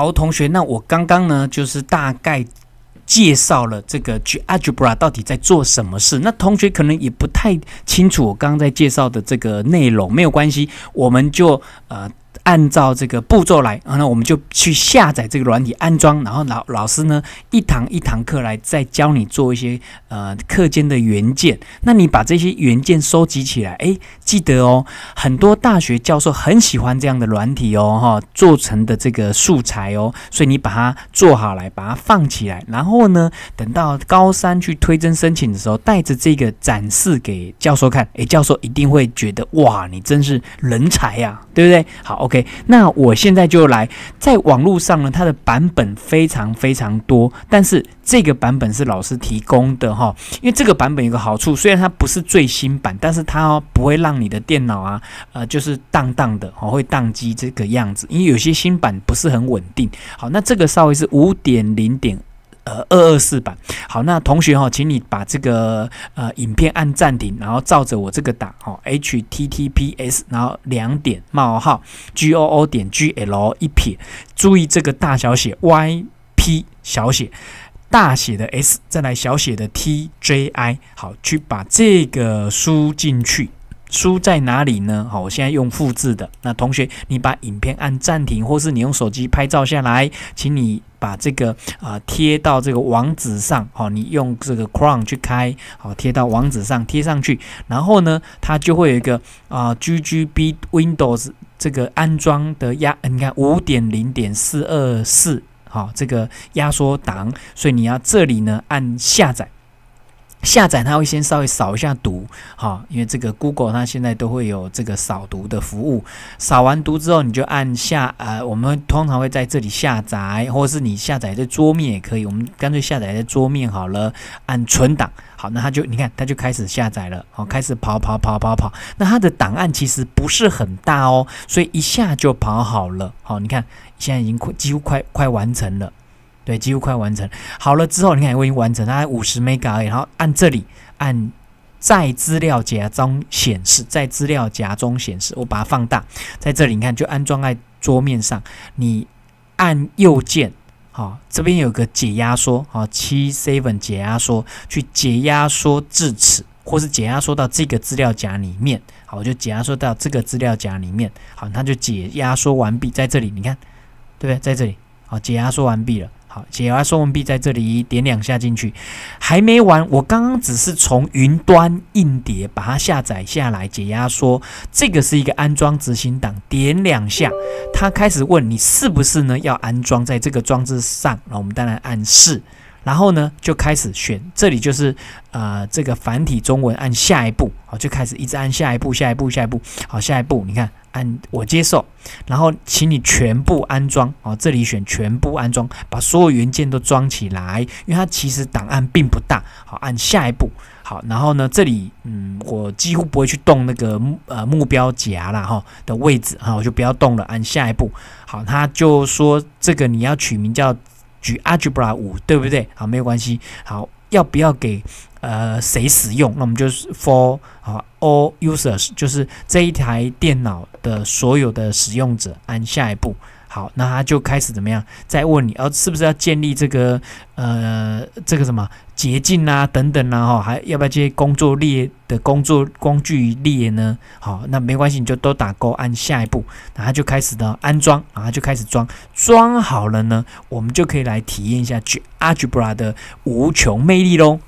好，同学，那我刚刚呢，就是大概介绍了这个 GeoGebra 到底在做什么事。那同学可能也不太清楚我刚刚在介绍的这个内容，没有关系，我们就呃。按照这个步骤来，然后我们就去下载这个软体安装，然后老老师呢一堂一堂课来再教你做一些呃课间的元件。那你把这些元件收集起来，哎，记得哦，很多大学教授很喜欢这样的软体哦，哈，做成的这个素材哦，所以你把它做好来，把它放起来，然后呢，等到高三去推甄申请的时候，带着这个展示给教授看，哎，教授一定会觉得哇，你真是人才呀，对不对？好。OK，那我现在就来，在网络上呢，它的版本非常非常多，但是这个版本是老师提供的哈，因为这个版本有个好处，虽然它不是最新版，但是它不会让你的电脑啊，呃，就是当当的哦，会宕机这个样子，因为有些新版不是很稳定。好，那这个稍微是五点零点。呃，二二四版，好，那同学哈，请你把这个呃影片按暂停，然后照着我这个打哦，https，然后两点冒号 goo 点 gl 一撇，注意这个大小写 yp 小写大写的 s，再来小写的 tji，好，去把这个输进去。书在哪里呢？好，我现在用复制的。那同学，你把影片按暂停，或是你用手机拍照下来，请你把这个啊贴到这个网址上。好，你用这个 Chrome 去开，好贴到网址上贴上去。然后呢，它就会有一个啊 GGB Windows 这个安装的压，你看五点零点四二四，好这个压缩档。所以你要这里呢按下载。下载它会先稍微扫一下毒，哈，因为这个 Google 它现在都会有这个扫毒的服务。扫完毒之后，你就按下，呃，我们通常会在这里下载，或者是你下载在桌面也可以。我们干脆下载在桌面好了，按存档。好，那它就你看，它就开始下载了，好，开始跑跑跑跑跑。那它的档案其实不是很大哦，所以一下就跑好了。好，你看现在已经快几乎快快完成了。对，几乎快完成。好了之后，你看我已经完成，它五十 mega，然后按这里按在资料夹中显示，在资料夹中显示，我把它放大，在这里你看就安装在桌面上。你按右键，好，这边有个解压缩，好，七 seven 解压缩，去解压缩至此，或是解压缩到这个资料夹里面，好，我就解压缩到这个资料夹里面，好，它就解压缩完毕，在这里你看，对不对？在这里，好，解压缩完毕了。好，解压缩完毕，在这里点两下进去，还没完。我刚刚只是从云端硬碟把它下载下来，解压缩，这个是一个安装执行档，点两下，它开始问你是不是呢要安装在这个装置上，那我们当然按是。然后呢，就开始选，这里就是呃这个繁体中文，按下一步，好，就开始一直按下一步，下一步，下一步，好，下一步，你看按我接受，然后请你全部安装，哦，这里选全部安装，把所有元件都装起来，因为它其实档案并不大，好，按下一步，好，然后呢，这里嗯，我几乎不会去动那个呃目标夹了哈的位置，哈，我就不要动了，按下一步，好，他就说这个你要取名叫。举 Algebra 五，对不对？好，没有关系。好，要不要给呃谁使用？那我们就是 for 啊 all users，就是这一台电脑的所有的使用者。按下一步。好，那他就开始怎么样？再问你，哦，是不是要建立这个呃这个什么捷径啊等等啊？哈，还要不要这些工作列的工作工具列呢？好，那没关系，你就都打勾，按下一步，然后就开始的安装，然后就开始装，装好了呢，我们就可以来体验一下 Algebra 的无穷魅力喽。